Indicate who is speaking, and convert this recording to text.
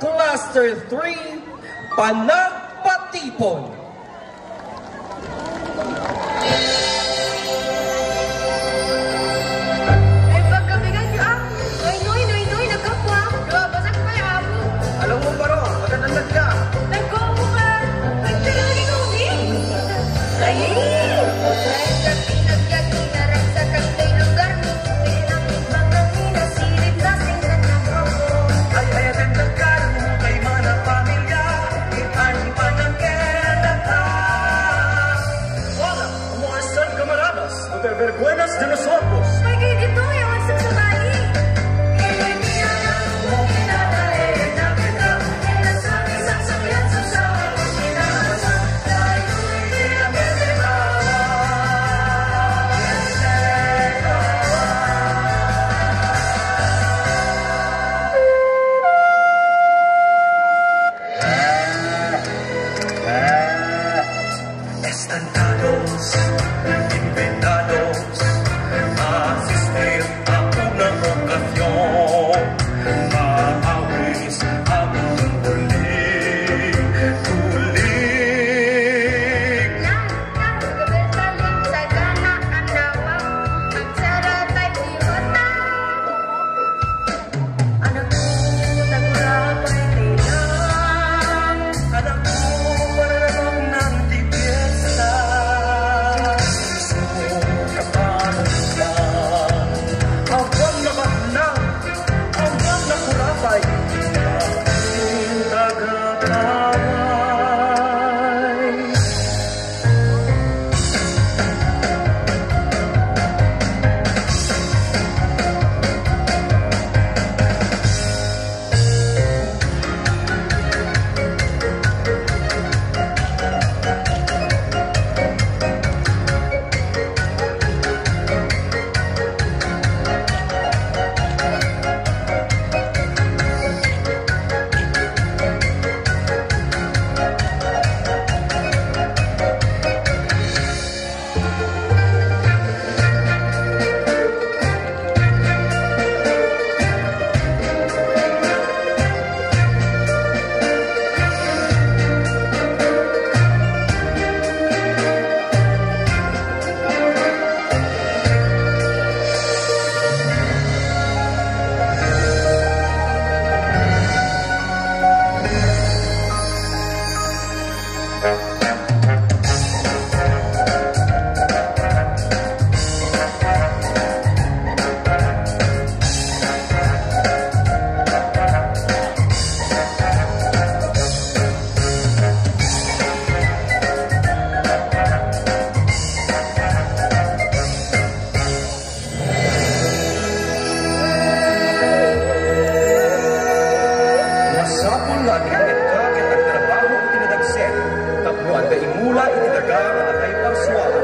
Speaker 1: Cluster 3, Panagpatipon. love. vida, Gálatas, está em